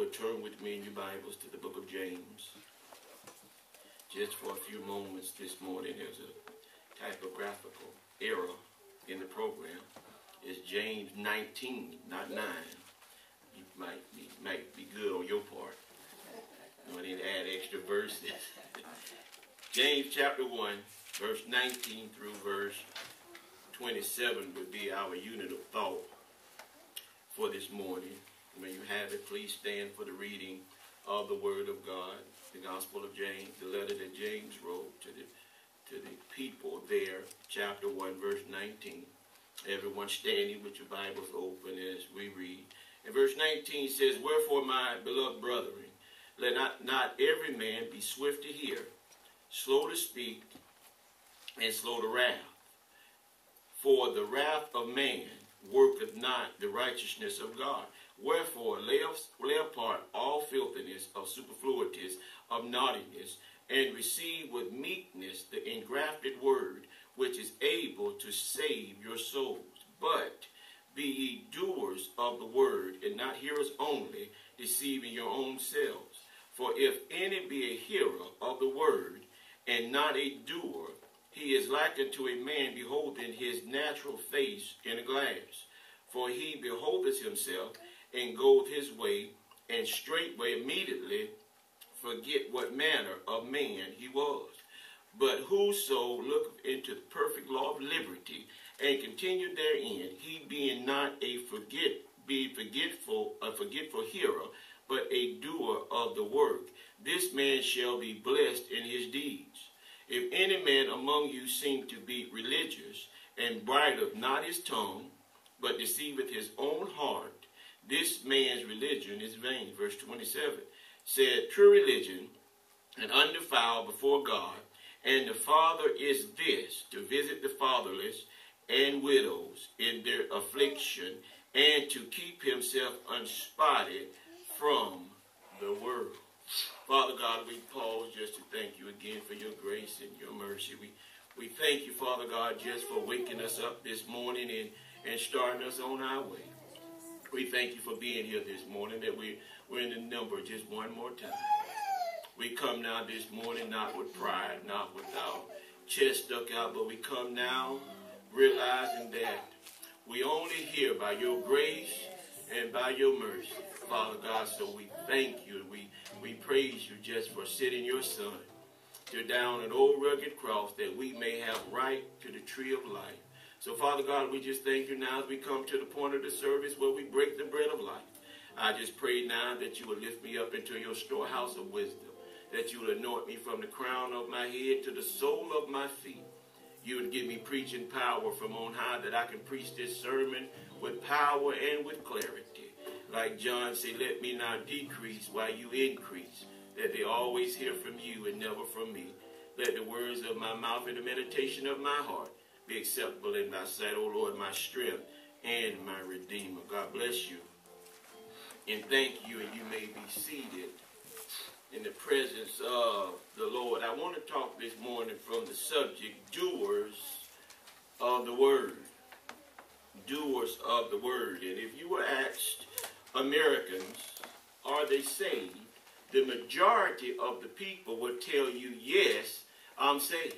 Would turn with me in your Bibles to the book of James. Just for a few moments this morning, there's a typographical error in the program. It's James 19, not 9. You might be, might be good on your part. No, I didn't add extra verses. James chapter 1, verse 19 through verse 27 would be our unit of thought for this morning. May you have it. Please stand for the reading of the Word of God, the Gospel of James, the letter that James wrote to the to the people there, chapter 1, verse 19. Everyone standing with your Bibles open as we read. And verse 19 says, Wherefore, my beloved brethren, let not, not every man be swift to hear, slow to speak, and slow to wrath. For the wrath of man worketh not the righteousness of God. Wherefore, lay, lay apart all filthiness of superfluities of naughtiness, and receive with meekness the engrafted word, which is able to save your souls. But be ye doers of the word, and not hearers only, deceiving your own selves. For if any be a hearer of the word, and not a doer, he is like unto a man beholding his natural face in a glass. For he beholdeth himself, and goeth his way, and straightway immediately forget what manner of man he was. But whoso looketh into the perfect law of liberty, and continue therein, he being not a forget, be forgetful, a forgetful hearer, but a doer of the work, this man shall be blessed in his deeds. If any man among you seem to be religious, and bridleth not his tongue, but deceiveth his own heart, this man's religion is vain. Verse 27 said, True religion and undefiled before God, and the Father is this, to visit the fatherless and widows in their affliction, and to keep himself unspotted from the world. Father God, we pause just to thank you again for your grace and your mercy. We, we thank you, Father God, just for waking us up this morning and, and starting us on our way. We thank you for being here this morning, that we, we're in the number just one more time. We come now this morning not with pride, not with our chest stuck out, but we come now realizing that we only here by your grace and by your mercy, Father God. So we thank you we, we praise you just for sitting your son to down an old rugged cross that we may have right to the tree of life. So, Father God, we just thank you now as we come to the point of the service where we break the bread of life. I just pray now that you will lift me up into your storehouse of wisdom, that you will anoint me from the crown of my head to the sole of my feet. You would give me preaching power from on high that I can preach this sermon with power and with clarity. Like John said, let me now decrease while you increase, that they always hear from you and never from me. Let the words of my mouth and the meditation of my heart be acceptable in thy sight, O Lord, my strength and my redeemer. God bless you. And thank you, and you may be seated in the presence of the Lord. I want to talk this morning from the subject, doers of the word. Doers of the word. And if you were asked, Americans, are they saved? The majority of the people would tell you, yes, I'm saved.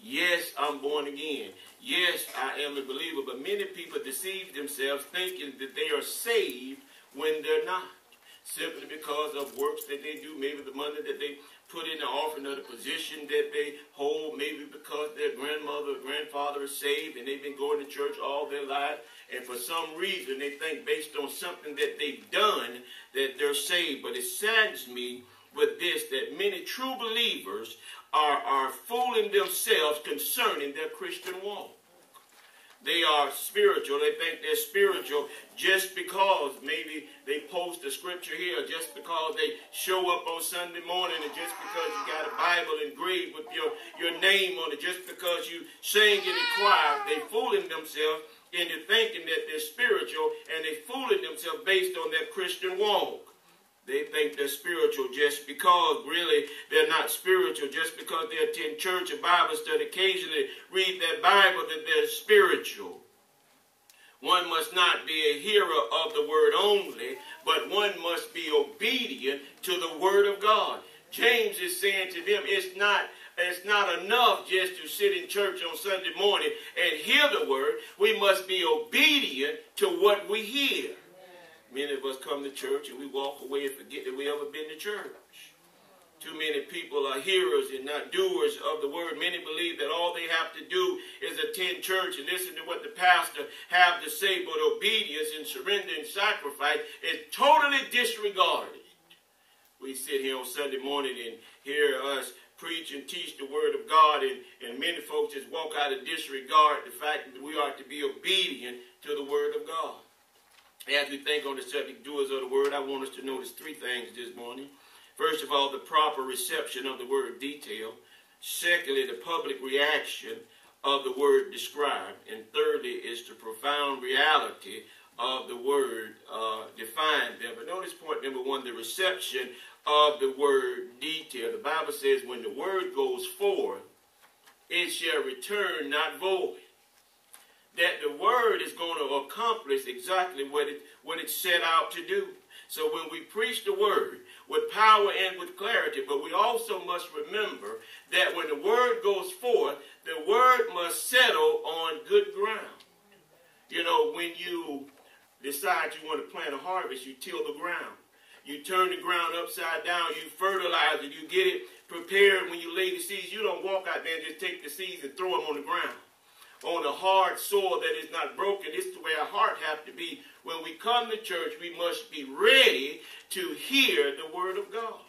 Yes, I'm born again. Yes, I am a believer. But many people deceive themselves thinking that they are saved when they're not. Simply because of works that they do, maybe the money that they put in the offering or the position that they hold, maybe because their grandmother or grandfather is saved and they've been going to church all their life. And for some reason, they think based on something that they've done that they're saved. But it saddens me with this that many true believers are, are fooling themselves concerning their Christian walk. They are spiritual. They think they're spiritual just because maybe they post a scripture here, just because they show up on Sunday morning, and just because you got a Bible engraved with your, your name on it, just because you sing in the choir, they fooling themselves into thinking that they're spiritual, and they fooling themselves based on their Christian walk. They think they're spiritual just because really they're not spiritual, just because they attend church or Bible study, occasionally read their Bible, that they're spiritual. One must not be a hearer of the word only, but one must be obedient to the word of God. James is saying to them, it's not it's not enough just to sit in church on Sunday morning and hear the word. We must be obedient to what we hear. Many of us come to church and we walk away and forget that we ever been to church. Too many people are hearers and not doers of the word. Many believe that all they have to do is attend church and listen to what the pastor have to say, but obedience and surrender and sacrifice is totally disregarded. We sit here on Sunday morning and hear us preach and teach the word of God, and, and many folks just walk out of disregard the fact that we are to be obedient to the word of God. As we think on the subject, doers of the word, I want us to notice three things this morning. First of all, the proper reception of the word detail. Secondly, the public reaction of the word described. And thirdly, is the profound reality of the word uh, defined there. But notice point number one, the reception of the word detail. The Bible says when the word goes forth, it shall return not void. That the word is going to accomplish exactly what it, what it set out to do. So when we preach the word with power and with clarity, but we also must remember that when the word goes forth, the word must settle on good ground. You know, when you decide you want to plant a harvest, you till the ground. You turn the ground upside down. You fertilize it. You get it prepared when you lay the seeds. You don't walk out there and just take the seeds and throw them on the ground. On the hard soil that is not broken. This is the way our heart have to be. When we come to church, we must be ready to hear the word of God.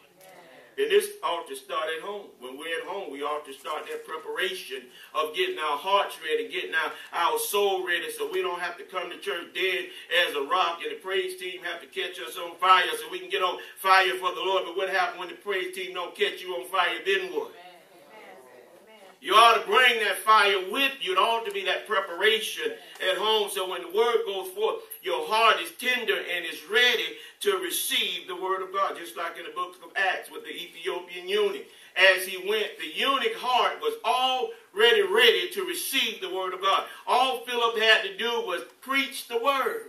And this ought to start at home. When we're at home, we ought to start that preparation of getting our hearts ready, getting our, our soul ready so we don't have to come to church dead as a rock and the praise team have to catch us on fire so we can get on fire for the Lord. But what happens when the praise team don't catch you on fire? Then what? You ought to bring that fire with you. It ought to be that preparation at home so when the word goes forth, your heart is tender and is ready to receive the word of God. Just like in the book of Acts with the Ethiopian eunuch. As he went, the eunuch heart was already ready to receive the word of God. All Philip had to do was preach the word.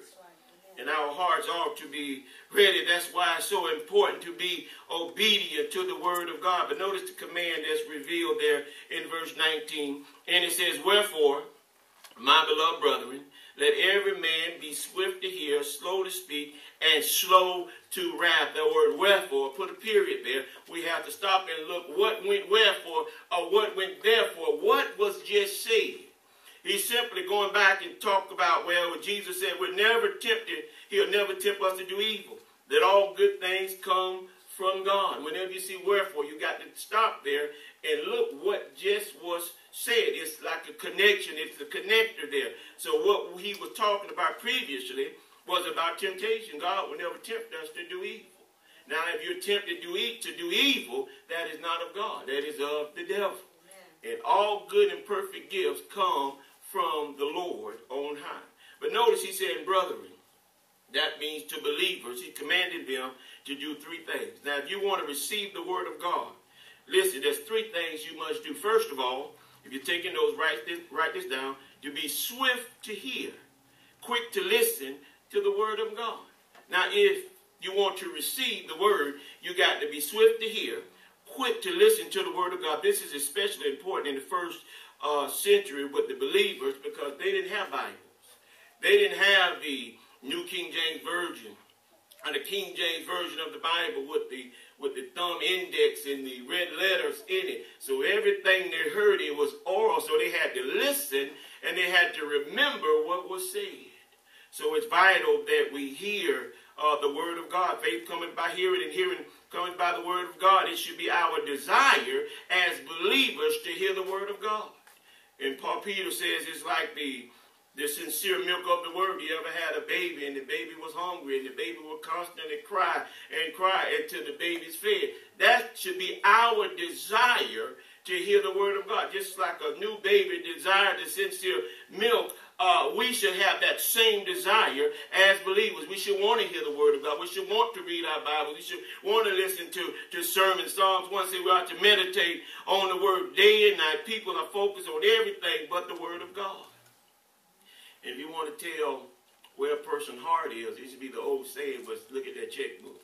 And our hearts ought to be ready. That's why it's so important to be obedient to the word of God. But notice the command that's revealed there in verse 19. And it says, Wherefore, my beloved brethren, let every man be swift to hear, slow to speak, and slow to wrath. That word wherefore, put a period there. We have to stop and look what went wherefore or what went therefore. What was just said? He's simply going back and talk about, well, Jesus said, we're never tempted. He'll never tempt us to do evil. That all good things come from God. Whenever you see wherefore, you got to stop there and look what just was said. It's like a connection. It's a connector there. So what he was talking about previously was about temptation. God will never tempt us to do evil. Now, if you're tempted to do, to do evil, that is not of God. That is of the devil. Amen. And all good and perfect gifts come from the Lord on high. But notice he said, brethren, that means to believers. He commanded them to do three things. Now, if you want to receive the word of God, listen, there's three things you must do. First of all, if you're taking those, write this, write this down. To be swift to hear, quick to listen to the word of God. Now, if you want to receive the word, you got to be swift to hear, quick to listen to the word of God. This is especially important in the first uh, century with the believers because they didn't have Bibles. They didn't have the New King James Version and the King James Version of the Bible with the with the thumb index and the red letters in it. So everything they heard, it was oral. So they had to listen and they had to remember what was said. So it's vital that we hear uh, the word of God. Faith coming by hearing and hearing coming by the word of God. It should be our desire as believers to hear the word of God. And Paul Peter says it's like the the sincere milk of the word. You ever had a baby and the baby was hungry and the baby would constantly cry and cry until the baby's fed. That should be our desire to hear the word of God. Just like a new baby desire the sincere milk, uh, we should have that same desire as believers. We should want to hear the word of God. We should want to read our Bible. We should want to listen to, to sermons. Psalms 1 say we ought to meditate on the word day and night. People are focused on everything but the word of God. If you want to tell where a person's heart is. It should be the old saying, but look at that checkbook.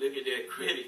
Look at that credit,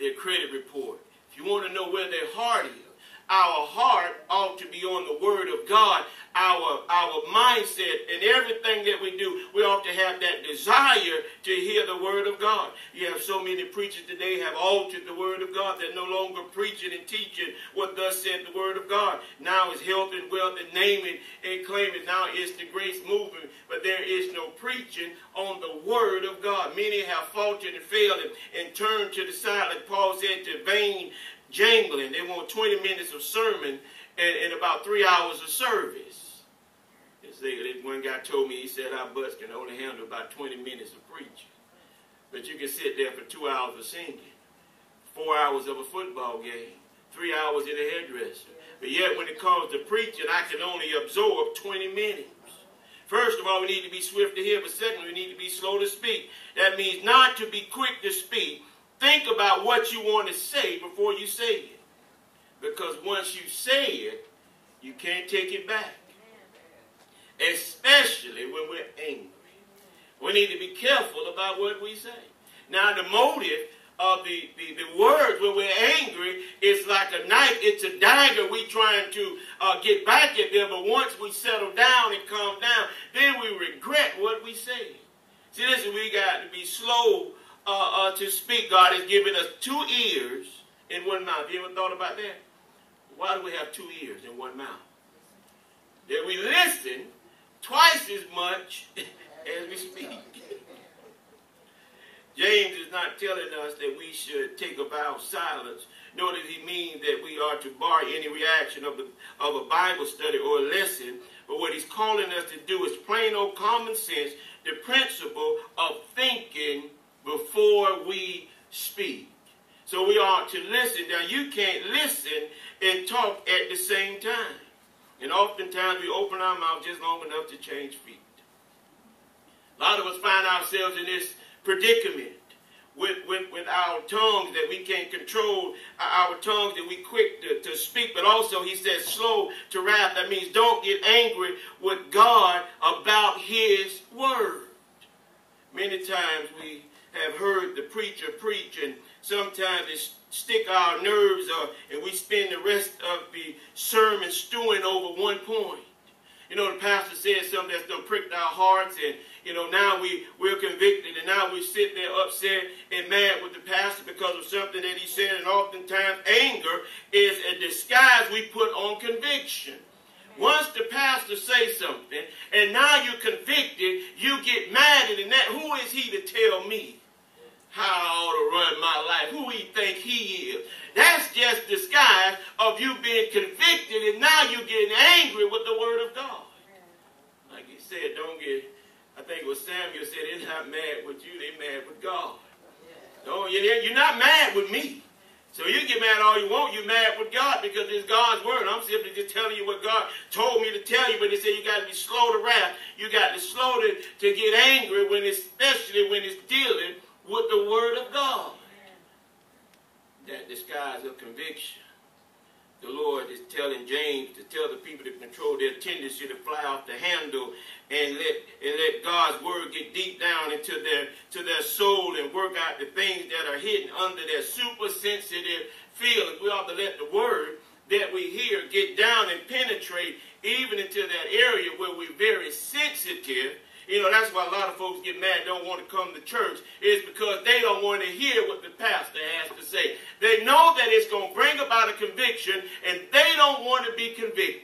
their credit report. If you want to know where their heart is, our heart ought to be on the Word of God. Our, our mindset and everything that we do, we ought to have that desire to hear the Word of God. You have so many preachers today have altered the Word of God. They're no longer preaching and teaching what thus said the Word of God. Now it's health and wealth and naming and claiming. Now it's the grace movement, but there is no preaching on the Word of God. Many have faltered and failed and, and turned to the side, like Paul said, to vain jangling. They want 20 minutes of sermon and, and about three hours of service. They, one guy told me, he said, our butts can only handle about 20 minutes of preaching. But you can sit there for two hours of singing, four hours of a football game, three hours in a hairdresser. But yet when it comes to preaching, I can only absorb 20 minutes. First of all, we need to be swift to hear, but secondly, we need to be slow to speak. That means not to be quick to speak, Think about what you want to say before you say it. Because once you say it, you can't take it back. Especially when we're angry. We need to be careful about what we say. Now, the motive of the, the, the words when we're angry is like a knife. It's a dagger we trying to uh, get back at them. But once we settle down and calm down, then we regret what we say. See, listen, we got to be slow uh, uh, to speak. God has given us two ears in one mouth. Have you ever thought about that? Why do we have two ears in one mouth? That we listen twice as much as we speak. James is not telling us that we should take a vow of silence, nor does he mean that we are to bar any reaction of, the, of a Bible study or a lesson. But what he's calling us to do is plain old common sense, the principle of thinking before we speak. So we ought to listen. Now, you can't listen and talk at the same time. And oftentimes we open our mouth just long enough to change feet. A lot of us find ourselves in this predicament with, with, with our tongues that we can't control, uh, our tongues that we quick to, to speak, but also he says slow to wrath. That means don't get angry with God about his word. Many times we have heard the preacher preach, and sometimes it stick our nerves, uh, and we spend the rest of the sermon stewing over one point. You know, the pastor said something that's going to prick our hearts, and, you know, now we, we're convicted, and now we sit there upset and mad with the pastor because of something that he said, and oftentimes anger is a disguise we put on conviction. Once the pastor say something, and now you're convicted, you get mad at. That who is he to tell me? How I ought to run my life, who he think he is. That's just disguise of you being convicted and now you're getting angry with the word of God. Like he said, don't get, I think was Samuel said, they're not mad with you, they're mad with God. No, you're not mad with me. So you get mad all you want, you're mad with God because it's God's word. I'm simply just telling you what God told me to tell you, but he said you got to be slow to wrath. You got to slow to, to get angry when especially when it's dealing with the word of God. That disguise of conviction. The Lord is telling James to tell the people to control their tendency to fly off the handle and let and let God's word get deep down into their to their soul and work out the things that are hidden under their super sensitive feelings. We ought to let the word that we hear get down and penetrate even into that area where we're very sensitive you know, that's why a lot of folks get mad, don't want to come to church, is because they don't want to hear what the pastor has to say. They know that it's going to bring about a conviction, and they don't want to be convicted.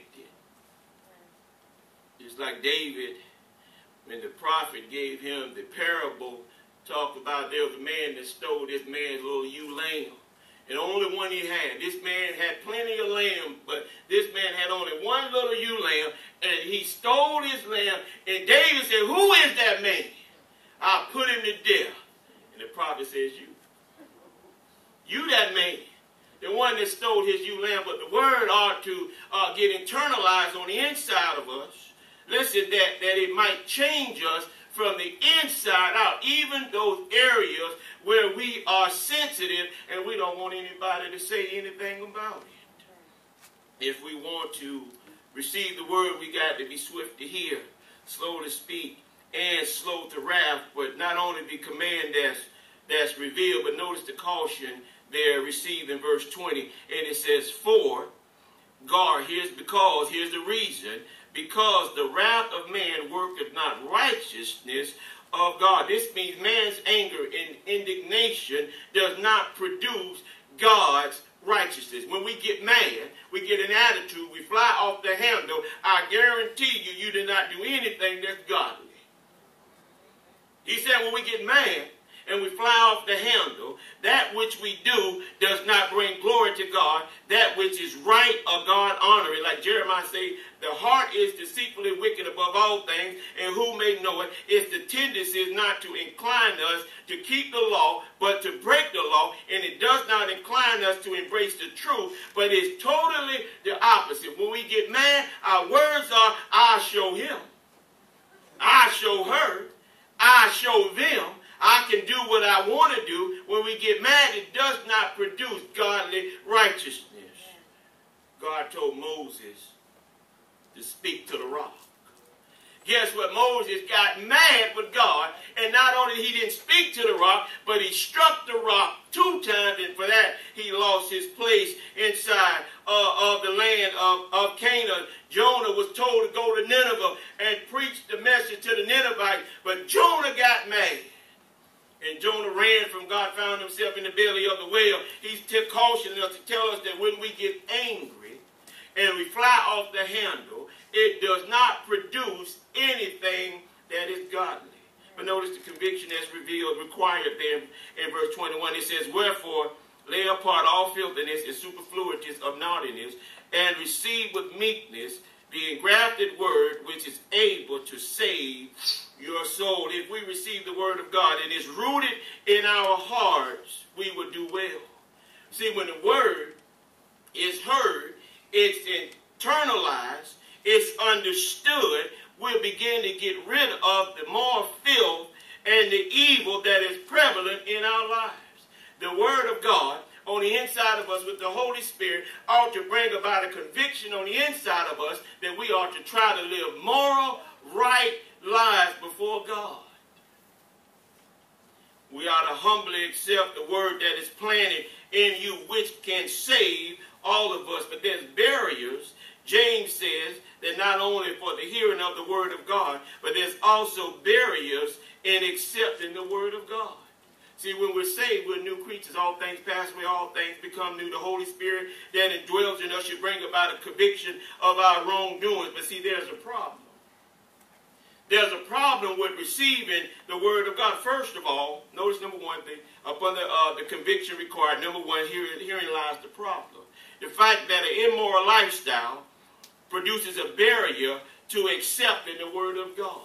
Just like David, when the prophet gave him the parable, talked about there was a man that stole this man's little ewe lamb and only one he had. This man had plenty of lamb, but this man had only one little ewe lamb, and he stole his lamb. And David said, Who is that man? I'll put him to death. And the prophet says, You. You that man. The one that stole his ewe lamb, but the word ought to uh, get internalized on the inside of us. Listen, that, that it might change us from the inside out, even those areas where we are sensitive and we don't want anybody to say anything about it. If we want to receive the word, we got to be swift to hear, slow to speak, and slow to wrath, but not only the command that's, that's revealed, but notice the caution there received in verse 20, and it says, For guard, here's because, here's the reason, because the wrath of man worketh not righteousness of God. This means man's anger and indignation does not produce God's righteousness. When we get mad, we get an attitude, we fly off the handle. I guarantee you, you did not do anything that's godly. He said when we get mad, and we fly off the handle, that which we do does not bring glory to God. That which is right or God honoring. Like Jeremiah say, the heart is deceitfully wicked above all things, and who may know it? It's the tendency is not to incline us to keep the law, but to break the law, and it does not incline us to embrace the truth, but it's totally the opposite. When we get mad, our words are, I show him. I show her. I show them. I can do what I want to do. When we get mad, it does not produce godly righteousness. God told Moses to speak to the rock. Guess what? Moses got mad with God, and not only he didn't speak to the rock, but he struck the rock two times, and for that he lost his place inside uh, of the land of, of Canaan. Jonah was told to go to Nineveh and preach the message to the Ninevites, but Jonah got mad. And Jonah ran from God, found himself in the belly of the whale. He's cautioning us to tell us that when we get angry and we fly off the handle, it does not produce anything that is godly. But notice the conviction that's revealed, required there in verse 21. It says, Wherefore, lay apart all filthiness and superfluities of naughtiness, and receive with meekness the engrafted word which is able to save your soul. If we receive the word of God and it's rooted in our hearts, we will do well. See, when the word is heard, it's internalized, it's understood, we'll begin to get rid of the more filth and the evil that is prevalent in our lives. The word of God on the inside of us with the Holy Spirit ought to bring about a conviction on the inside of us that we ought to try to live moral, right lives before God. We ought to humbly accept the word that is planted in you, which can save all of us. But there's barriers. James says that not only for the hearing of the word of God, but there's also barriers in accepting the word of God. See, when we're saved, we're new creatures. All things pass away, all things become new. The Holy Spirit that indwells in us should bring about a conviction of our wrongdoings. But see, there's a problem. There's a problem with receiving the word of God. First of all, notice number one thing, upon the, uh, the conviction required, number one, herein, herein lies the problem. The fact that an immoral lifestyle produces a barrier to accepting the word of God.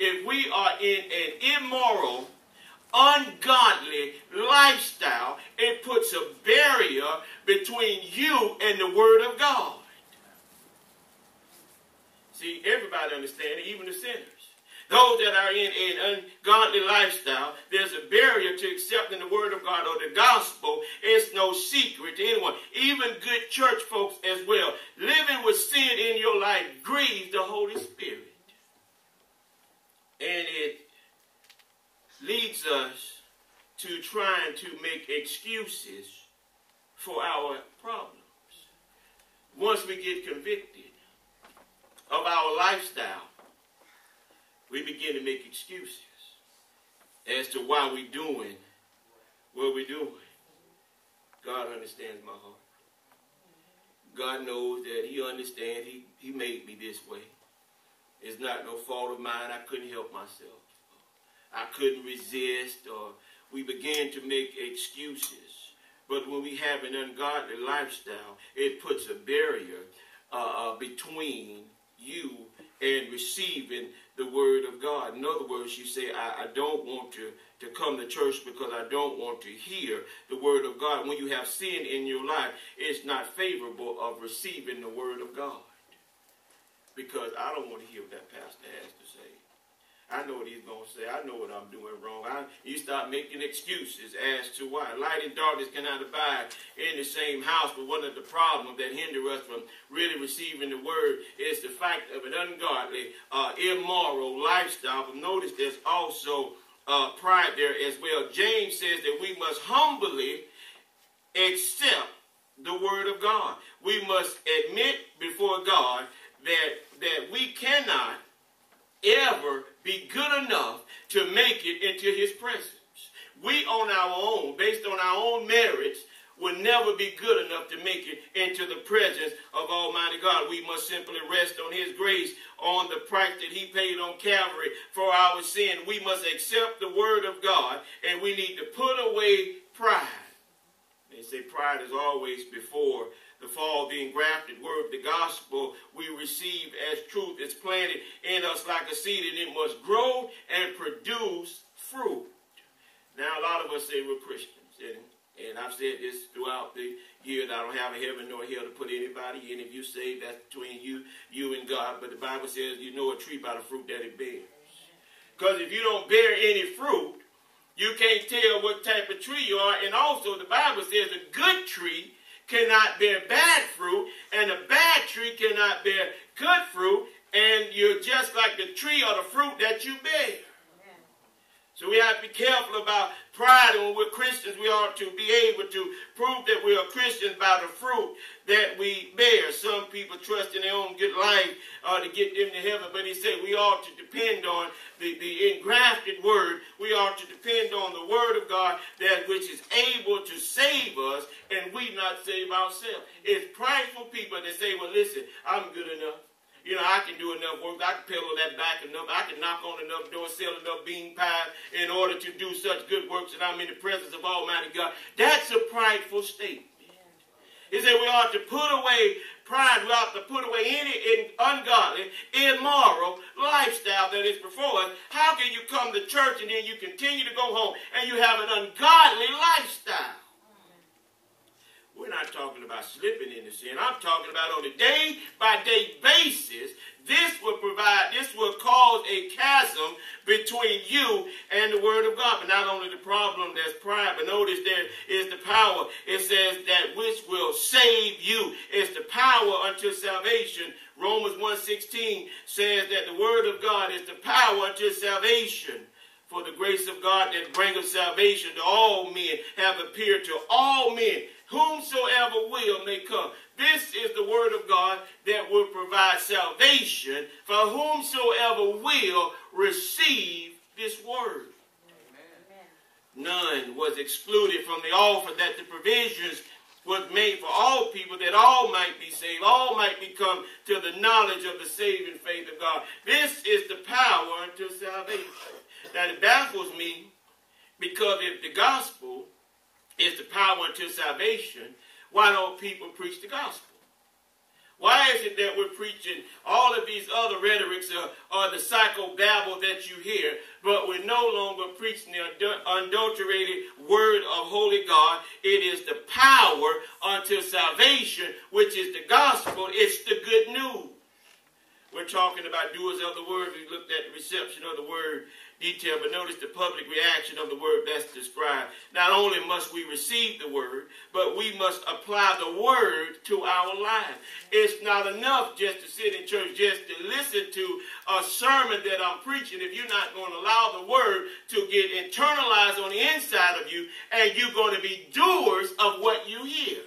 If we are in an immoral ungodly lifestyle, it puts a barrier between you and the Word of God. See, everybody understands even the sinners. Those that are in an ungodly lifestyle, there's a barrier to accepting the Word of God or the gospel. It's no secret to anyone, even good church folks as well. Living with sin in your life grieves the Holy Spirit. And it leads us to trying to make excuses for our problems. Once we get convicted of our lifestyle, we begin to make excuses as to why we're doing what we're doing. God understands my heart. God knows that he understands he, he made me this way. It's not no fault of mine. I couldn't help myself. I couldn't resist, or we begin to make excuses. But when we have an ungodly lifestyle, it puts a barrier uh, uh, between you and receiving the word of God. In other words, you say, I, I, don't want to, to come to church because I don't want to hear the word of God. When you have sin in your life, it's not favorable of receiving the word of God. Because I don't want to hear what that pastor has. I know what he's going to say. I know what I'm doing wrong. I, you start making excuses as to why. Light and darkness cannot abide in the same house, but one of the problems that hinder us from really receiving the word is the fact of an ungodly, uh, immoral lifestyle. But notice there's also uh, pride there as well. James says that we must humbly accept the word of God. We must admit before God that, that we cannot ever be good enough to make it into his presence. We on our own, based on our own merits, will never be good enough to make it into the presence of Almighty God. We must simply rest on His grace, on the price that He paid on Calvary for our sin. We must accept the Word of God, and we need to put away pride. They say pride is always before the fall, the engrafted word, of the gospel we receive as truth. It's planted in us like a seed, and it must grow and produce fruit. Now, a lot of us say we're Christians, and, and I've said this throughout the years. I don't have a heaven nor hell to put anybody in. If you say that's between you, you and God. But the Bible says you know a tree by the fruit that it bears. Because if you don't bear any fruit, you can't tell what type of tree you are. And also, the Bible says a good tree cannot bear bad fruit, and a bad tree cannot bear good fruit, and you're just like the tree or the fruit that you bear. So we have to be careful about pride. And when we're Christians, we ought to be able to prove that we are Christians by the fruit that we bear. Some people trust in their own good life uh, to get them to heaven. But he said we ought to depend on the, the engrafted word. We ought to depend on the word of God that which is able to save us and we not save ourselves. It's prideful people that say, well, listen, I'm good enough. You know, I can do enough work. I can pedal that back enough. I can knock on enough doors, sell enough bean pies in order to do such good works that I'm in the presence of Almighty God. That's a prideful statement. He said we ought to put away pride. We ought to put away any ungodly, immoral lifestyle that is before us. How can you come to church and then you continue to go home and you have an ungodly lifestyle? We're not talking about slipping into sin. I'm talking about on a day by day basis. This will provide, this will cause a chasm between you and the Word of God. But not only the problem that's pride, but notice there is the power. It says that which will save you. It's the power unto salvation. Romans 1.16 says that the Word of God is the power unto salvation. For the grace of God that bringeth salvation to all men have appeared to all men whomsoever will may come. This is the word of God that will provide salvation for whomsoever will receive this word. Amen. None was excluded from the offer that the provisions was made for all people that all might be saved, all might become to the knowledge of the saving faith of God. This is the power unto salvation. Now it baffles me because if the gospel is the power unto salvation, why don't people preach the gospel? Why is it that we're preaching all of these other rhetorics or, or the psychobabble that you hear, but we're no longer preaching the unadulterated word of holy God? It is the power unto salvation, which is the gospel. It's the good news. We're talking about doers of the word. We looked at the reception of the word detail, but notice the public reaction of the word that's described. Not only must we receive the word, but we must apply the word to our life. It's not enough just to sit in church, just to listen to a sermon that I'm preaching if you're not going to allow the word to get internalized on the inside of you and you're going to be doers of what you hear.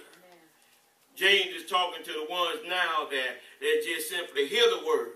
James is talking to the ones now that, that just simply hear the word,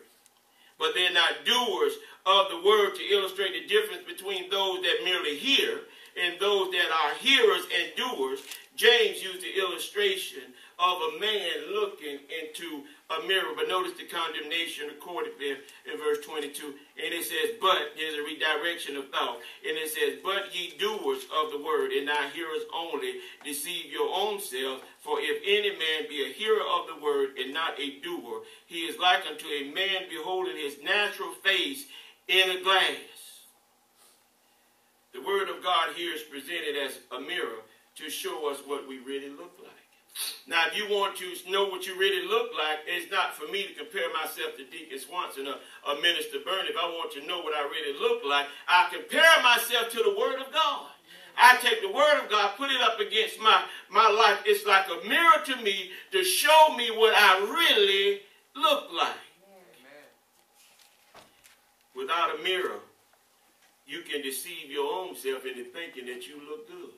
but they're not doers of the word to illustrate the difference between those that merely hear and those that are hearers and doers. James used the illustration of a man looking into a mirror. But notice the condemnation recorded there in verse 22. And it says, but, there's a redirection of thought. And it says, but ye doers of the word, and not hearers only, deceive your own selves. For if any man be a hearer of the word and not a doer, he is like unto a man beholding his natural face in a glass. The Word of God here is presented as a mirror to show us what we really look like. Now, if you want to know what you really look like, it's not for me to compare myself to Deacon Swanson or, or Minister Byrne. If I want to know what I really look like, I compare myself to the Word of God. I take the Word of God, put it up against my, my life. It's like a mirror to me to show me what I really look like. Without a mirror, you can deceive your own self into thinking that you look good.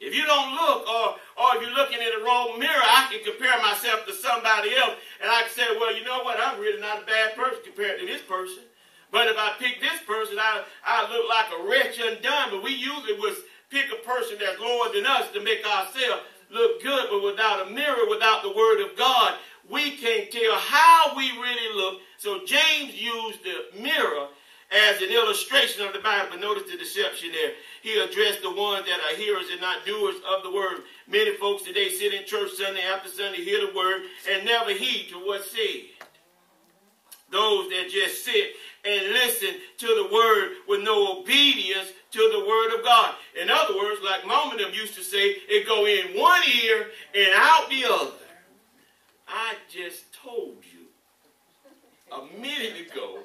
If you don't look, or, or if you're looking in the wrong mirror, I can compare myself to somebody else, and I can say, well, you know what? I'm really not a bad person compared to this person. But if I pick this person, I, I look like a wretch undone. But we usually would pick a person that's lower than us to make ourselves look good. But without a mirror, without the word of God, we can't tell how we really look. So James used the mirror as an illustration of the Bible. But notice the deception there. He addressed the ones that are hearers and not doers of the word. Many folks today sit in church Sunday after Sunday, hear the word, and never heed to what's said. Those that just sit and listen to the word with no obedience to the word of God. In other words, like mom and them used to say, it go in one ear and out the other. I just told you a minute ago,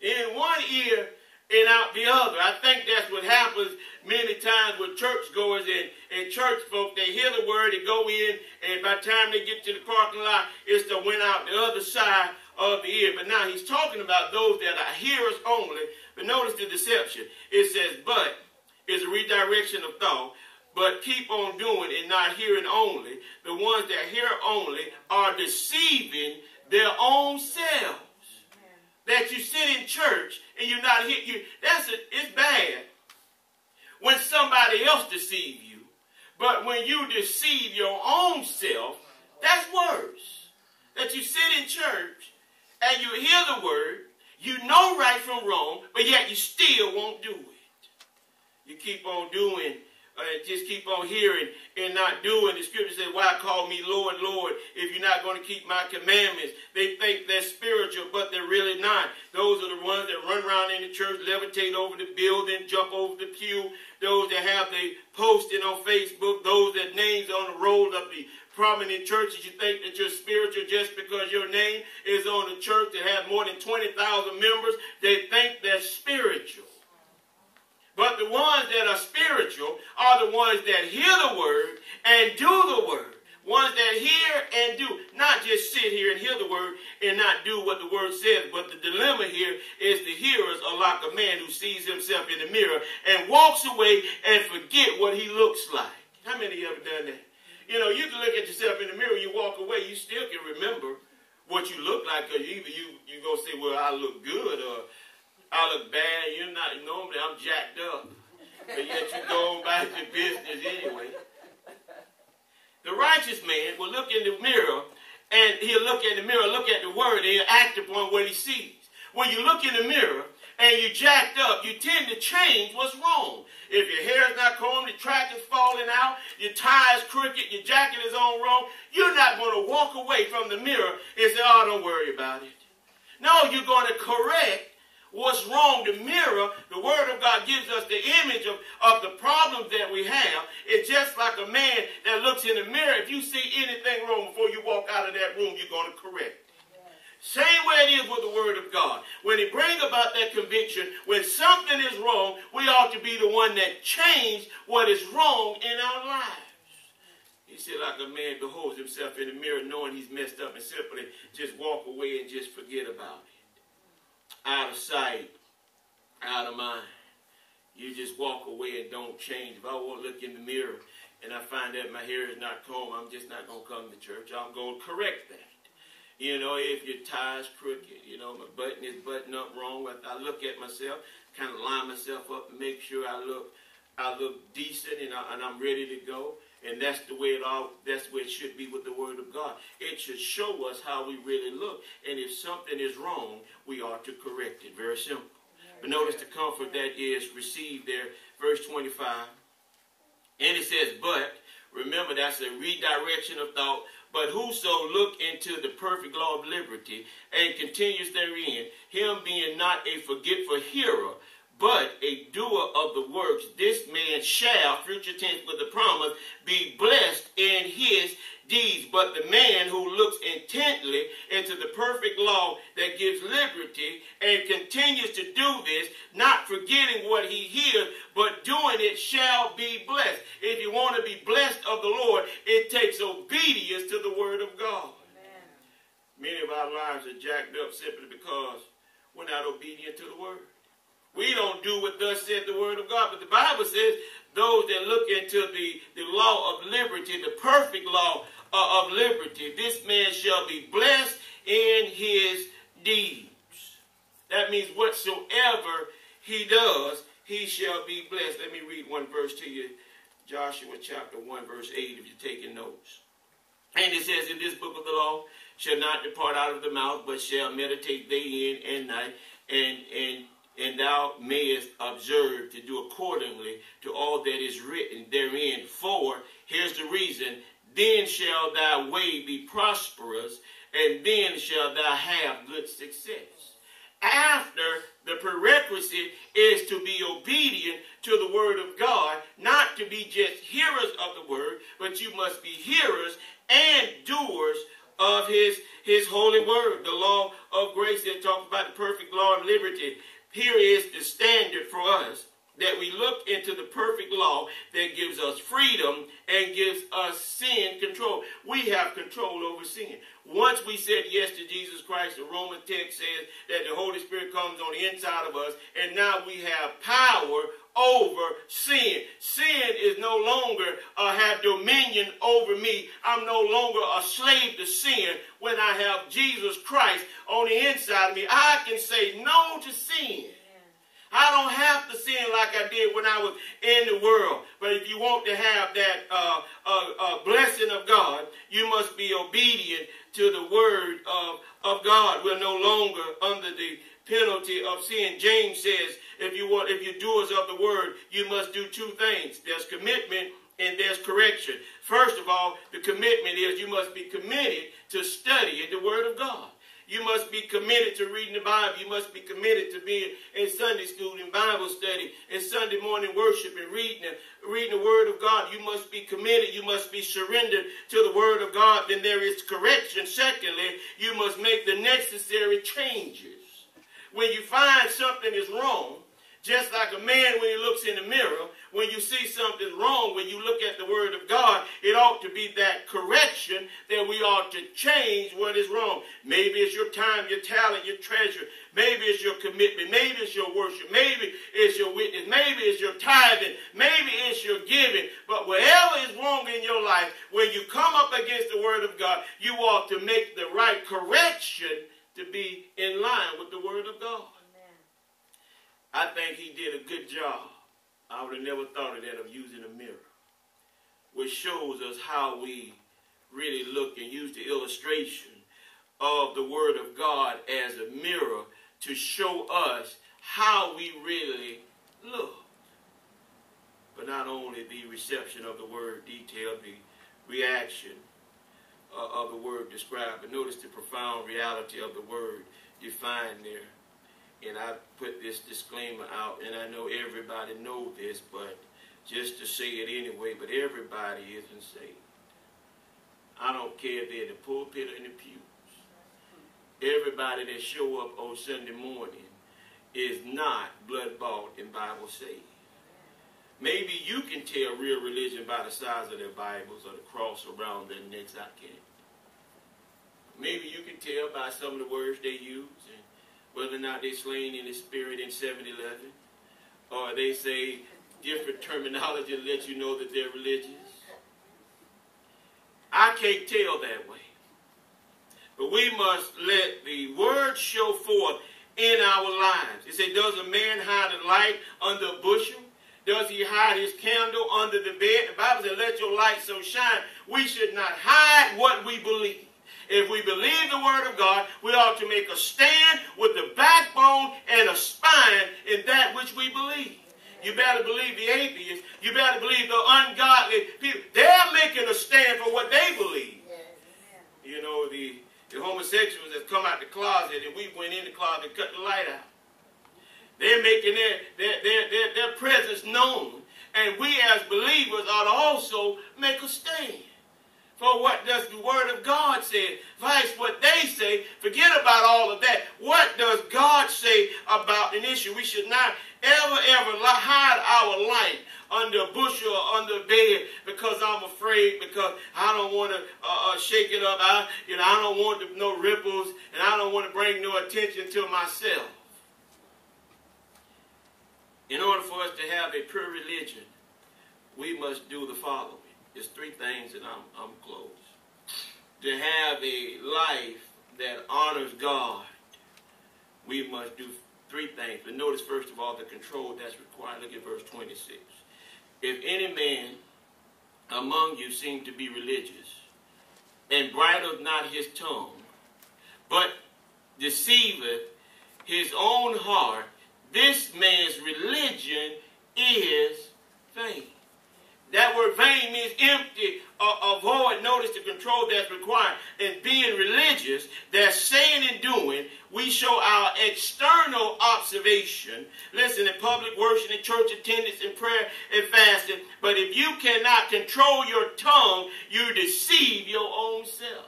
in one ear and out the other. I think that's what happens many times with churchgoers and, and church folk. They hear the word, they go in, and by the time they get to the parking lot, it's to went out the other side of the ear. But now he's talking about those that are hearers only. But notice the deception. It says, but is a redirection of thought. But keep on doing and not hearing only. The ones that hear only are deceiving their own selves. That you sit in church and you're not here. You, that's a, it's bad when somebody else deceive you. But when you deceive your own self, that's worse. That you sit in church and you hear the word, you know right from wrong, but yet you still won't do it. You keep on doing, uh, just keep on hearing and not doing. The scripture says, Why call me Lord, Lord, if you're not going to keep my commandments? They think they're spiritual, but they're really not. Those are the ones that run around in the church, levitate over the building, jump over the pew. Those that have the posting on Facebook, those that names on the roll of the prominent churches, you think that you're spiritual just because your name is on a church that has more than 20,000 members. They think they're spiritual. But the ones that are spiritual are the ones that hear the word and do the word. Ones that hear and do. Not just sit here and hear the word and not do what the word says. But the dilemma here is the hearers are like a man who sees himself in the mirror and walks away and forget what he looks like. How many of you ever done that? You know, you can look at yourself in the mirror, you walk away, you still can remember what you look like, because either you you gonna say, well, I look good, or I look bad. You're not normally I'm jacked up, but yet you go back to business anyway. The righteous man will look in the mirror, and he'll look at the mirror, look at the word, and he'll act upon what he sees. When you look in the mirror and you jacked up, you tend to change what's wrong. If your hair is not combed, the track is falling out, your tie is crooked, your jacket is on wrong, you're not going to walk away from the mirror and say, oh, don't worry about it. No, you're going to correct what's wrong. The mirror, the Word of God gives us the image of, of the problems that we have. It's just like a man that looks in the mirror. If you see anything wrong before you walk out of that room, you're going to correct same way it is with the Word of God. When it brings about that conviction, when something is wrong, we ought to be the one that change what is wrong in our lives. He said, like a man beholds himself in the mirror knowing he's messed up and simply just walk away and just forget about it. Out of sight, out of mind. You just walk away and don't change. If I won't look in the mirror and I find that my hair is not combed, I'm just not going to come to church. I'm going to correct that. You know, if your tie's crooked, you know, my button is buttoned up wrong. I look at myself, kind of line myself up make sure I look, I look decent and, I, and I'm ready to go. And that's the way it all, that's the way it should be with the Word of God. It should show us how we really look. And if something is wrong, we ought to correct it. Very simple. But notice the comfort that is received there, verse 25. And it says, but, remember that's a redirection of thought but whoso look into the perfect law of liberty and continues therein, him being not a forgetful hearer, but a doer of the works, this man shall, future tense with the promise, be blessed in his deeds. But the man who looks intently into the perfect law that gives liberty and continues to do this, not forgetting what he hears, but doing it, shall be blessed. If you want to be blessed of the Lord, it takes obedience to the word of God. Amen. Many of our lives are jacked up simply because we're not obedient to the word. We don't do what thus said the word of God. But the Bible says those that look into the, the law of liberty, the perfect law uh, of liberty, this man shall be blessed in his deeds. That means whatsoever he does, he shall be blessed. Let me read one verse to you. Joshua chapter 1, verse 8, if you're taking notes. And it says, In this book of the law shall not depart out of the mouth, but shall meditate day in and night, and, and and thou mayest observe to do accordingly to all that is written therein. For, here's the reason, then shall thy way be prosperous, and then shall thou have good success. After the prerequisite is to be obedient to the word of God, not to be just hearers of the word, but you must be hearers and doers of his, his holy word. The law of grace that talks about the perfect law of liberty here is the standard for us that we look into the perfect law that gives us freedom and gives us sin control. We have control over sin. Once we said yes to Jesus Christ, the Roman text says that the Holy Spirit comes on the inside of us, and now we have power over sin. Sin is no longer uh, have dominion over me. I'm no longer a slave to sin. When I have Jesus Christ on the inside of me, I can say no to sin. I don't have to sin like I did when I was in the world. But if you want to have that uh, uh, uh, blessing of God, you must be obedient to the word of, of God. We're no longer under the penalty of sin. James says, if you want, if you're doers of the word, you must do two things. There's commitment and there's correction. First of all, the commitment is you must be committed to studying the word of God. You must be committed to reading the Bible. You must be committed to being in Sunday school and Bible study and Sunday morning worship and reading, reading the Word of God. You must be committed. You must be surrendered to the Word of God. Then there is correction. Secondly, you must make the necessary changes. When you find something is wrong, just like a man when he looks in the mirror, when you see something wrong, when you look at the word of God, it ought to be that correction that we ought to change what is wrong. Maybe it's your time, your talent, your treasure. Maybe it's your commitment. Maybe it's your worship. Maybe it's your witness. Maybe it's your tithing. Maybe it's your giving. But whatever is wrong in your life, when you come up against the word of God, you ought to make the right correction to be in line with the word of God. I think he did a good job. I would have never thought of that of using a mirror, which shows us how we really look and use the illustration of the Word of God as a mirror to show us how we really look. But not only the reception of the Word detailed, the reaction uh, of the Word described, but notice the profound reality of the Word defined there and I put this disclaimer out, and I know everybody know this, but just to say it anyway, but everybody isn't saved. I don't care if they're in the pulpit or in the pews. Everybody that show up on Sunday morning is not blood-bought and Bible saved. Maybe you can tell real religion by the size of their Bibles or the cross around their necks. I can't. Maybe you can tell by some of the words they use and whether or not they're slain in the spirit in 7-Eleven, or they say different terminology to let you know that they're religious. I can't tell that way. But we must let the word show forth in our lives. It said, does a man hide a light under a bushel? Does he hide his candle under the bed? The Bible says, let your light so shine. We should not hide what we believe. If we believe the word of God, we ought to make a stand with the backbone and a spine in that which we believe. You better believe the atheists. You better believe the ungodly people. They're making a stand for what they believe. You know, the, the homosexuals that come out the closet and we went in the closet and cut the light out. They're making their, their, their, their, their presence known And we as believers ought to also make a stand. For what does the Word of God say? Vice what they say. Forget about all of that. What does God say about an issue? We should not ever, ever hide our light under a bushel or under a bed because I'm afraid, because I don't want to uh, uh, shake it up. I, you know, I don't want no ripples, and I don't want to bring no attention to myself. In order for us to have a pure religion, we must do the following. It's three things, and I'm, I'm close. To have a life that honors God, we must do three things. But notice, first of all, the control that's required. Look at verse 26. If any man among you seem to be religious, and bridleth not his tongue, but deceiveth his own heart, this man's religion is vain. That word vain means empty or void. Notice the control that's required. In being religious, that's saying and doing, we show our external observation. Listen, in public worship, in church attendance, in prayer and fasting. But if you cannot control your tongue, you deceive your own self.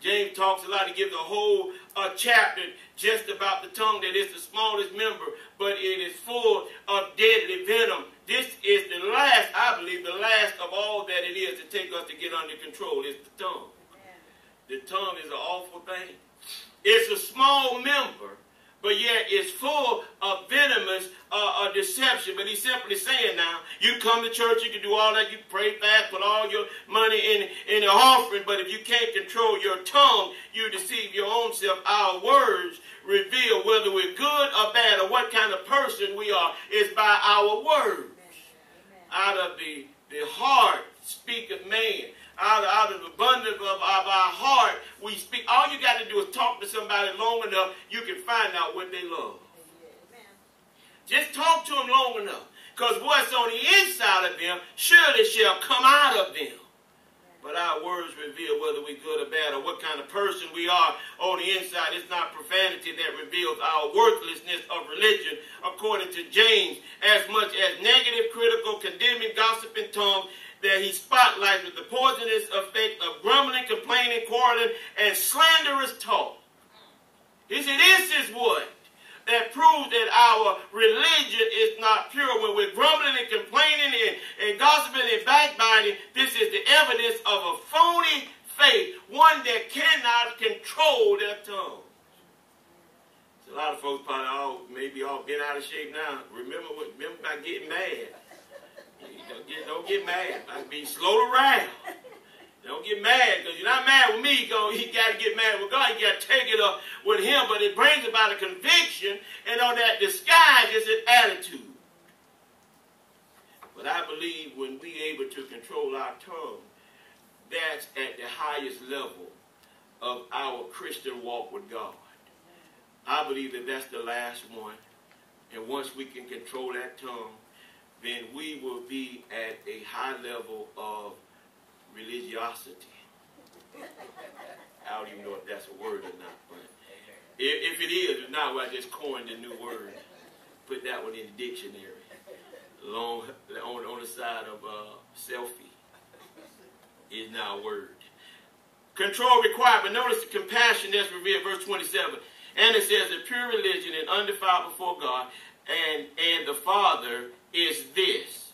James talks a lot. He gives a whole uh, chapter just about the tongue that is the smallest member, but it is full of deadly venom. This is the last, I believe, the last of all that it is to take us to get under control. is the tongue. The tongue is an awful thing. It's a small member, but yet it's full of venomous uh, uh, deception. But he's simply saying now, you come to church, you can do all that, you pray fast, put all your money in, in the offering, but if you can't control your tongue, you deceive your own self. Our words reveal whether we're good or bad or what kind of person we are is by our words out of the, the heart speaketh man. Out of, out of the abundance of, of our heart, we speak. All you got to do is talk to somebody long enough, you can find out what they love. Just talk to them long enough. Because what's on the inside of them surely shall come out of them. But our words reveal whether we're good or bad or what kind of person we are on the inside. It's not profanity that reveals our worthlessness of religion, according to James, as much as negative, critical, condemning, gossiping tongues that he spotlights with the poisonous effect of grumbling, complaining, quarreling, and slanderous talk. He said, This is what that proves that our religion is not pure. When we're grumbling and complaining and, and gossiping and backbiting, this is the evidence of a phony faith, one that cannot control their tongue. A lot of folks probably all maybe all been out of shape now. Remember what remember about getting mad. Don't get, don't get mad. I be slow wrath. Don't get mad because you're not mad with me. Go you got to get mad with God. You got to take it up with Him. But it brings about a conviction, and on that disguise is an attitude. But I believe when we able to control our tongue, that's at the highest level of our Christian walk with God. I believe that that's the last one. And once we can control that tongue, then we will be at a high level of religiosity. I don't even know if that's a word or not, but if, if it is or not, well, I just coined a new word. Put that one in the dictionary. Long, on, on the side of uh, selfie is now a word. Control required, but notice the compassion that's revealed, verse 27. And it says, a pure religion and undefiled before God and, and the Father is this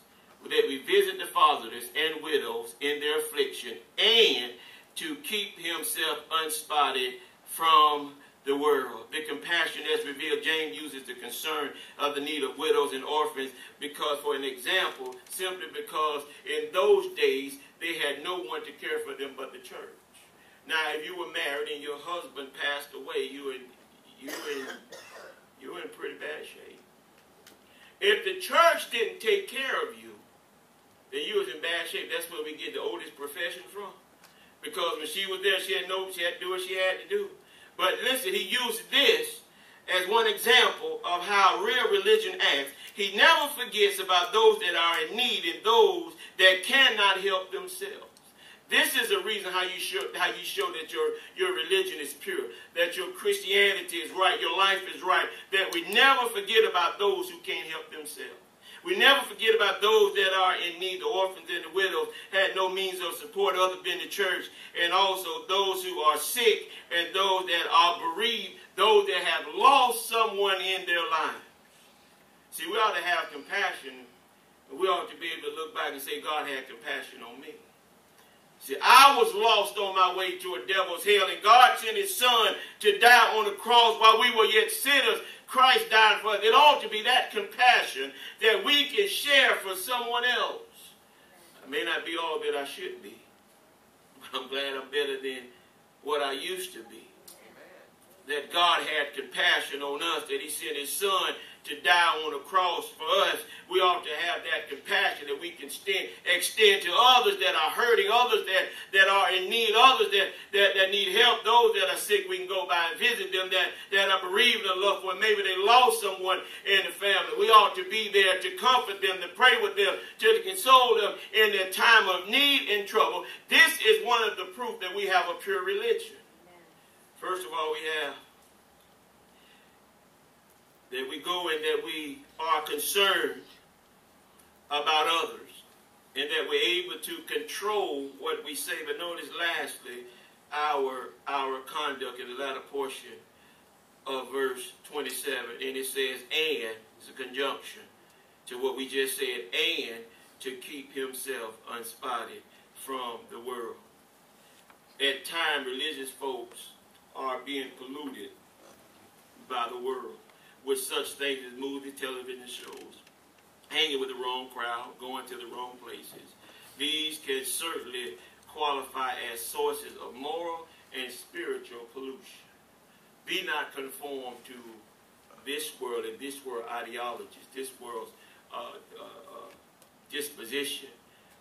that we visit the fatherless and widows in their affliction, and to keep himself unspotted from the world. The compassion that's revealed, James uses the concern of the need of widows and orphans because, for an example, simply because in those days they had no one to care for them but the church. Now, if you were married and your husband passed away, you were in, you were in, you were in pretty bad shape. If the church didn't take care of you, then you was in bad shape. That's where we get the oldest profession from. Because when she was there, she had no, she had to do what she had to do. But listen, he used this as one example of how real religion acts. He never forgets about those that are in need and those that cannot help themselves. This is a reason how you show how you show that your, your religion is pure, that your Christianity is right, your life is right, that we never forget about those who can't help themselves. We never forget about those that are in need, the orphans and the widows, had no means of support other than the church, and also those who are sick and those that are bereaved, those that have lost someone in their life. See, we ought to have compassion. We ought to be able to look back and say, God had compassion on me. I was lost on my way to a devil's hell, and God sent his son to die on the cross while we were yet sinners. Christ died for us. It ought to be that compassion that we can share for someone else. I may not be all that I should be, but I'm glad I'm better than what I used to be. That God had compassion on us, that he sent his son to die on the cross for us, we ought to have that compassion that we can stand, extend to others that are hurting, others that, that are in need, others that, that, that need help, those that are sick, we can go by and visit them, that, that are bereaved of loved one. Maybe they lost someone in the family. We ought to be there to comfort them, to pray with them, to console them in their time of need and trouble. This is one of the proof that we have a pure religion. First of all, we have that we go and that we are concerned about others and that we're able to control what we say. But notice lastly, our our conduct in the latter portion of verse 27. And it says, and it's a conjunction to what we just said, and to keep himself unspotted from the world. At times, religious folks are being polluted by the world with such things as movie, television shows, hanging with the wrong crowd, going to the wrong places. These can certainly qualify as sources of moral and spiritual pollution. Be not conformed to this world and this world ideologies, this world's uh, uh, uh, disposition.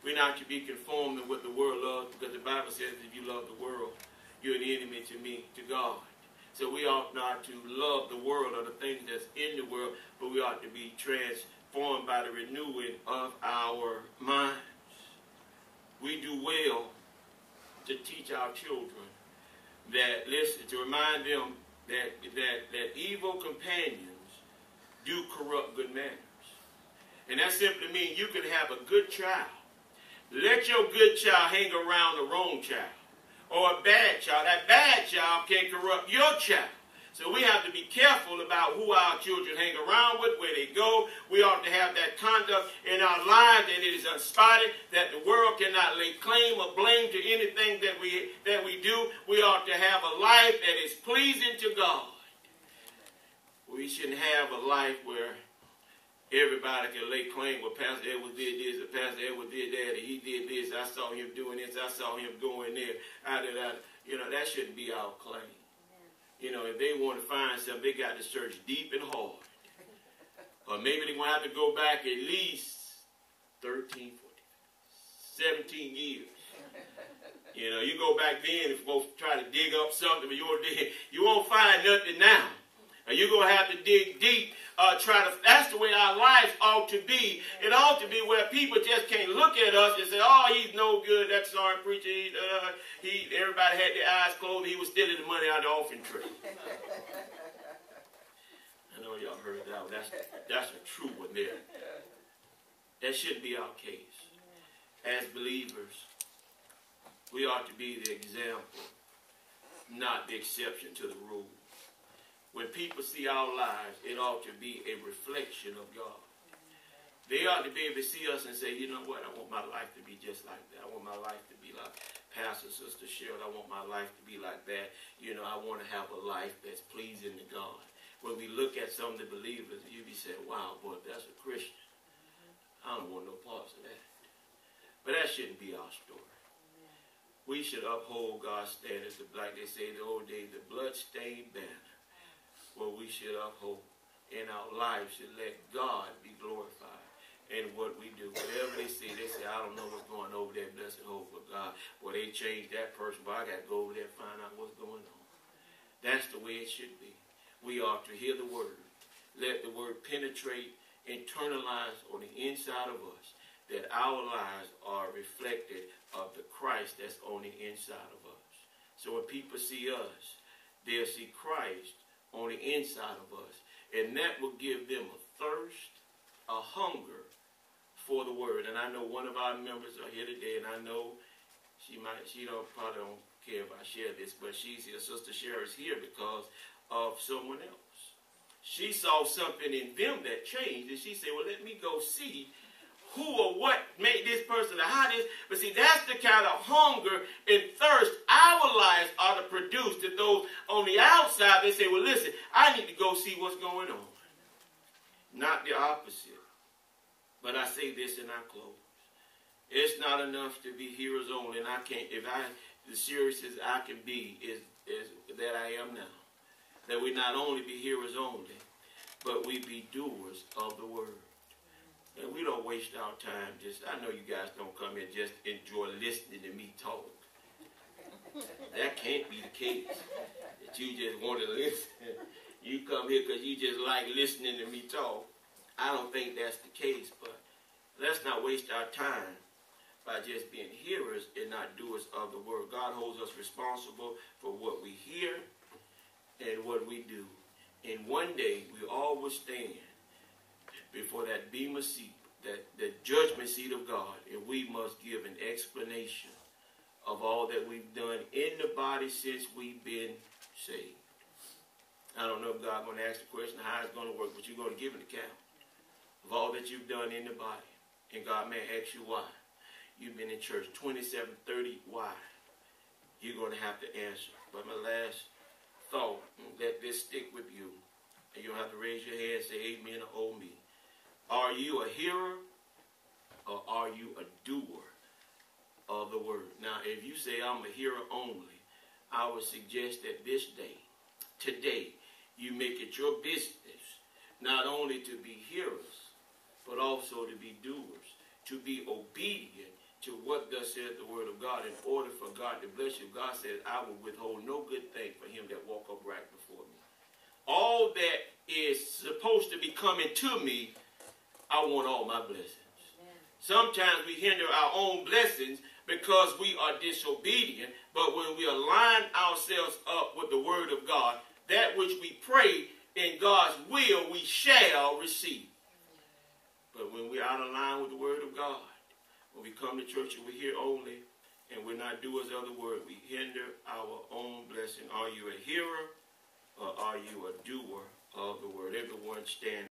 We're not to be conformed to what the world loves because the Bible says if you love the world, you're an enemy to me, to God. So we ought not to love the world or the things that's in the world, but we ought to be transformed by the renewing of our minds. We do well to teach our children that, listen, to remind them that, that, that evil companions do corrupt good manners. And that simply means you can have a good child. Let your good child hang around the wrong child or a bad child. That bad child can corrupt your child. So we have to be careful about who our children hang around with, where they go. We ought to have that conduct in our lives that it is unspotted, that the world cannot lay claim or blame to anything that we that we do. We ought to have a life that is pleasing to God. We shouldn't have a life where Everybody can lay claim, well, Pastor Edwards did this, or Pastor Edwards did that, or he did this. I saw him doing this. I saw him going there. I did that. You know, that shouldn't be our claim. You know, if they want to find something, they got to search deep and hard. or maybe they're going to have to go back at least 13, 14, 17 years. You know, you go back then if folks try to dig up something, but you won't, you won't find nothing now. And you're going to have to dig deep uh, try to, that's the way our lives ought to be. It ought to be where people just can't look at us and say, oh, he's no good, that sorry preacher, he, uh, he, everybody had their eyes closed, he was stealing the money out of the offering tray. I know y'all heard that one. That's, that's a true one there. That shouldn't be our case. As believers, we ought to be the example, not the exception to the rule when people see our lives, it ought to be a reflection of God. They ought to be able to see us and say, you know what, I want my life to be just like that. I want my life to be like Pastor Sister Cheryl. I want my life to be like that. You know, I want to have a life that's pleasing to God. When we look at some of the believers, you be saying, wow, boy, that's a Christian. I don't want no parts of that. But that shouldn't be our story. We should uphold God's standards, like they say in the old days, the blood-stained banner what we should uphold in our lives should let God be glorified in what we do. Whatever they see, they say, I don't know what's going over there, blessed hope for God. Well, they changed that person, but I got to go over there and find out what's going on. That's the way it should be. We ought to hear the word. Let the word penetrate, internalize on the inside of us, that our lives are reflected of the Christ that's on the inside of us. So when people see us, they'll see Christ on the inside of us. And that will give them a thirst, a hunger for the word. And I know one of our members are here today, and I know she might, she don't probably don't care if I share this, but she's here. Sister Sherry's here because of someone else. She saw something in them that changed, and she said, "Well, let me go see who or what made this person the hottest. But see, that's the kind of hunger and thirst our lives are to produce to those on the outside. They say, well, listen, I need to go see what's going on. Not the opposite. But I say this in our close. It's not enough to be heroes only, and I can't, if I, the serious as I can be is, is that I am now. That we not only be hearers only, but we be doers of the word. And we don't waste our time just, I know you guys don't come here just enjoy listening to me talk. That can't be the case. That you just want to listen. You come here because you just like listening to me talk. I don't think that's the case, but let's not waste our time by just being hearers and not doers of the word. God holds us responsible for what we hear and what we do. And one day we all will stand before that bema seat, that the judgment seat of God, and we must give an explanation of all that we've done in the body since we've been saved. I don't know if God's going to ask the question how it's going to work, but you're going to give an account of all that you've done in the body. And God may ask you why. You've been in church 27, 30, why? You're going to have to answer. But my last thought, let this stick with you. And you'll have to raise your hand and say amen or oh me. Are you a hearer or are you a doer of the word? Now, if you say I'm a hearer only, I would suggest that this day, today, you make it your business not only to be hearers, but also to be doers, to be obedient to what thus said the word of God in order for God to bless you. God said, I will withhold no good thing for him that walk upright before me. All that is supposed to be coming to me I want all my blessings. Sometimes we hinder our own blessings because we are disobedient, but when we align ourselves up with the word of God, that which we pray in God's will, we shall receive. But when we're out of line with the word of God, when we come to church and we hear only, and we're not doers of the word, we hinder our own blessing. Are you a hearer or are you a doer of the word? Everyone stand.